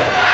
Yeah.